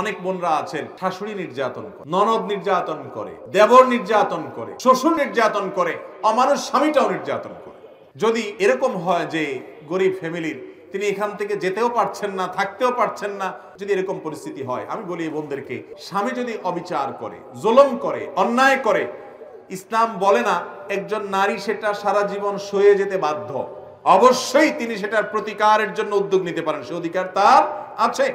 অনেক বোনরা আছেন, শাশুড়ি নির্যাতন করে, ননদ নির্যাতন করে, দেবর নির্যাতন করে, শ্বশুর নির্যাতন করে, অমানুষ স্বামীটাও নির্যাতন করে। যদি এরকম হয় যে গরিব ফ্যামিলির, তিনি এখান থেকে যেতেও পারছেন না, থাকতেও পারছেন না, যদি এরকম পরিস্থিতি হয়, আমি বলি এই বোনদেরকে, স্বামী যদি অবিচার করে, জুলুম করে, অন্যায় করে, ইসলাম বলে না, একজন নারী সেটা সারা জীবন সয়ে যেতে বাধ্য। অবশ্যই তিনি সেটার প্রতিকারের জন্য উদ্যোগ নিতে পারেন, সে অধিকার তার আছে।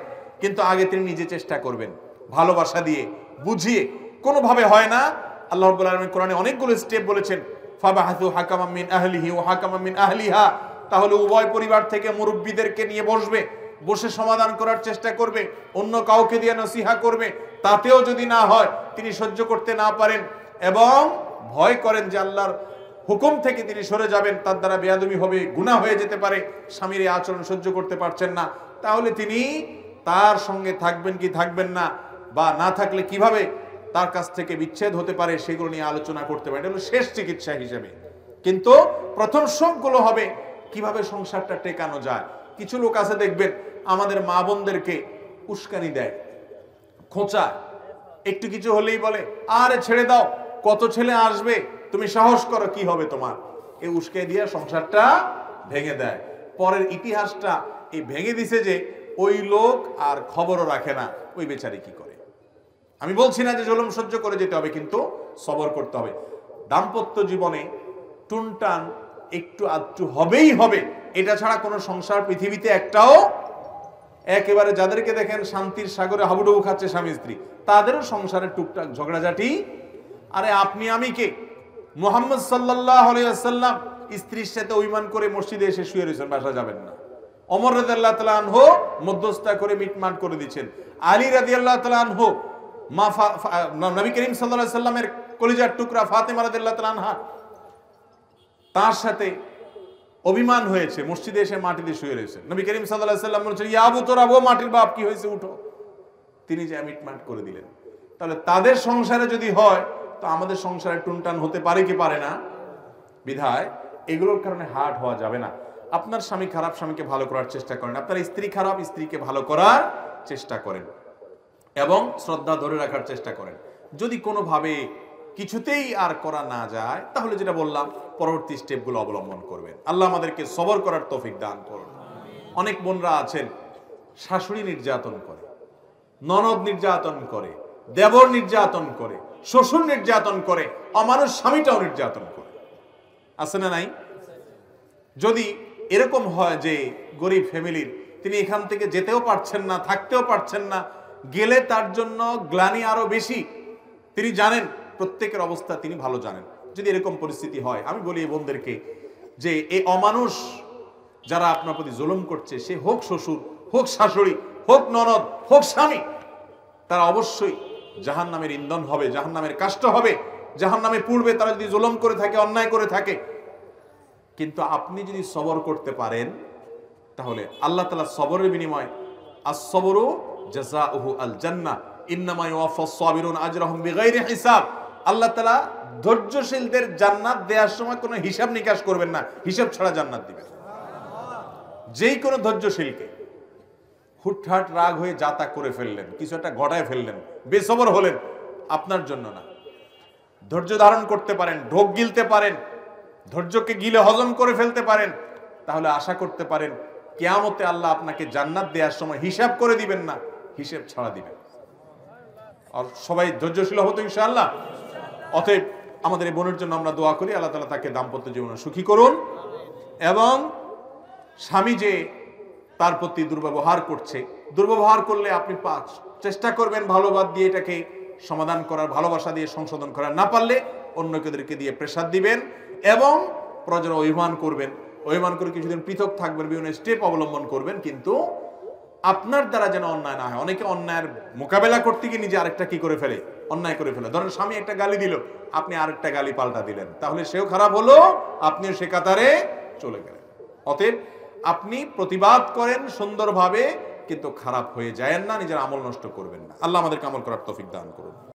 কিন্তু আগে তিনি নিজে চেষ্টা করবেন, ভালোবাসা দিয়ে, বুঝিয়ে। কোনোভাবে হয় না। আল্লাহ আলামিন কোরআনে অনেকগুলো স্টেপ বলেছেন ফাবাহাতু হাকামাম মিন আহলিহি ওয়া হাকামাম মিন আহলিহা। তাহলে উভয় পরিবার থেকে মুরব্বীদেরকে নিয়ে বসবে, বসে সমাধান করার চেষ্টা করবে, অন্য কাউকে দিয়ে নসিহা করবে। তাতেও যদি না হয়, তিনি সহ্য করতে না পারেন এবং ভয় করেন যে আল্লাহর হুকুম থেকে তিনি সরে যাবেন, তার দ্বারা বেয়াদবি হবে, গুনাহ হয়ে যেতে পারে, স্বামীর এই আচরণ সহ্য করতে পারছেন না। তাহলে তিনি তার সঙ্গে থাকবেন কি থাকবেন না, বা না থাকলে কীভাবে তার কাছ থেকে বিচ্ছেদ হতে পারে সেগুলো নিয়ে আলোচনা করতে পারে। এটা শেষ চিকিৎসা হিসেবে। কিন্তু প্রথম সবগুলো হবে কীভাবে সংসারটা টেকানো যায়। কিছু লোক আছে দেখবেন, আমাদের মা বোনদেরকে উস্কানি দেয় খোঁচা একটু কিছু হলেই বলে, আরে ছেড়ে দাও, কত ছেলে আসবে, তুমি সাহস করো কি হবে তোমার? এই উস্কে দিয়ে সংসারটা ভেঙে দেয়। পরের ইতিহাসটা এই ভেঙে দিছে যে ওই লোক আর খবরও রাখে না, ওই বেচারি কি করে? আমি বলছি না যে জলম সহ্য করে যেতে হবে, কিন্তু সবর করতে হবে। দাম্পত্য জীবনে টুনটান একটু আধটু হবেই হবে, এটা ছাড়া কোনো সংসার পৃথিবীতে একটাও একেবারে যাদেরকে দেখেন শান্তির সাগরে হাবুডুবু খাচ্ছে স্বামী স্ত্রী, তাদেরও সংসারে টুকটাক ঝগড়াঝাটি। আরে আপনি, আমি কে? মোহাম্মদ সাল্লাহ আলাইসাল্লাম স্ত্রীর সাথে অভিমান করে মসজিদে এসে শুয়ে রয়েছেন, বাসা যাবেন না। অমর রাজি আল্লাহ তালানহ মধ্যস্থা করে মিটমাট করে দিচ্ছেন। আলী রাজি আল্লাহ নবী করিম সাল্লামের কলিজার টুকরা ফাতেমা রাজি আল্লাহ তার সাথে অভিমান হয়েছে, মসজিদে এসে মাটিতে শুয়ে রয়েছে। নবী করিম সাল্লাম বলছেন ইয়াবু তোরা বো মাটির বাপ, কি হয়েছে? উঠো। তিনি যে মিটমাট করে দিলেন। তাহলে তাদের সংসারে যদি হয়, তো আমাদের সংসারে টুনটান হতে পারে কি পারে না? বিধায় এগুলোর কারণে হার্ট হওয়া যাবে না। আপনার স্বামী খারাপ স্বামীকে ভালো করার চেষ্টা করেন। আপনার স্ত্রী খারাপ, স্ত্রীকে ভালো করার চেষ্টা করেন এবং শ্রদ্ধা ধরে রাখার চেষ্টা করেন। যদি কোনোভাবে কিছুতেই আর করা না যায়, তাহলে যেটা বললাম, পরবর্তী স্টেপগুলো অবলম্বন করবেন। আল্লাহ আমাদেরকে সবর করার তৌফিক দান করুন। অনেক বোনরা আছেন, শাশুড়ি নির্যাতন করে, ননদ নির্যাতন করে, দেবর নির্যাতন করে, শ্বশুর নির্যাতন করে, অমানুষ স্বামীটাও নির্যাতন করে। আছে না নাই? যদি এরকম হয় যে গরিব ফ্যামিলির, তিনি এখান থেকে যেতেও পারছেন না, থাকতেও পারছেন না, গেলে তার জন্য গ্লানি আরও বেশি। তিনি জানেন, প্রত্যেকের অবস্থা তিনি ভালো জানেন। যদি এরকম পরিস্থিতি হয়, আমি বলি এই বোনদেরকে যে এই অমানুষ যারা আপনার প্রতি জুলুম করছে, সে হোক শ্বশুর, হোক শাশুড়ি, হোক ননদ, হোক স্বামী, তারা অবশ্যই জাহান নামের ইন্ধন হবে জাহান নামের কাষ্ট হবে। জাহান নামে পূর্বে তারা যদি জুলুম করে থাকে, অন্যায় করে থাকে কিন্তু আপনি যদি সবর করতে পারেন, তাহলে আল্লাহ তালা সবরের বিনিময় আল সাবিরুন আজরাহুম বিগাইরি হিসাব। আল্লাহ তাআলা ধৈর্যশীলদের জান্নাত সময় কোনো হিসাব নিকাশ করবেন না, হিসাব ছাড়া জান্নাত দিবেন। ধৈর্যশীলকে হুটহাট রাগ হয়ে করে ফেললেন, কিছু একটা ঘটায় ফেললেন, বেসবর হলেন, আপনার জন্য না। ধৈর্য ধারণ করতে পারেন, ঢোক গিলতে পারেন ধৈর্যকে গিলে হজম করে ফেলতে পারেন, তাহলে আশা করতে পারেন কেয়ামতে আল্লাহ আপনাকে জান্নাত দেওয়ার সময় হিসাব করে দিবেন না, হিসেব ছাড়া দিবেন। আর সবাই ধৈর্যশীল হব হতো ইনশাআল্লাহ? অতএব আমাদের এই বোনের জন্য আমরা দোয়া করি, আল্লাহ তালা তাকে দাম্পত্য জীবনে সুখী করুন এবং স্বামী যে তার প্রতি দুর্ব্যবহার করছে, দুর্ব্যবহার করলে আপনি পাঁচ, চেষ্টা করবেন ভালোবাদ দিয়ে এটাকে সমাধান করার, ভালোবাসা দিয়ে সংশোধন করার, না পারলে অন্য কেউদেরকে দিয়ে প্রেসার দিবেন। এবং প্রয়োজন অভিমান করবেন। অভিমান করে কিছুদিন পৃথক থাকবেন, বিভিন্ন স্টেপ অবলম্বন করবেন, কিন্তু আপনার দ্বারা যেন অন্যায় না হয়। অনেকে অন্যায়ের মোকাবেলা করতে গিয়ে নিজে আরেকটা কি করে ফেলে? অন্যায় করে ফেলে। ধরেন, স্বামী একটা গালি দিল, আপনি আরেকটা গালি পাল্টা দিলেন। তাহলে সেও খারাপ হলো, আপনিও সে কাতারে চলে গেলেন। অতএব আপনি প্রতিবাদ করেন সুন্দরভাবে, কিন্তু খারাপ হয়ে যায়েন না, নিজের আমল নষ্ট করবেন না। আল্লাহ আমাদেরকে আমল করার তফিক দান করুন।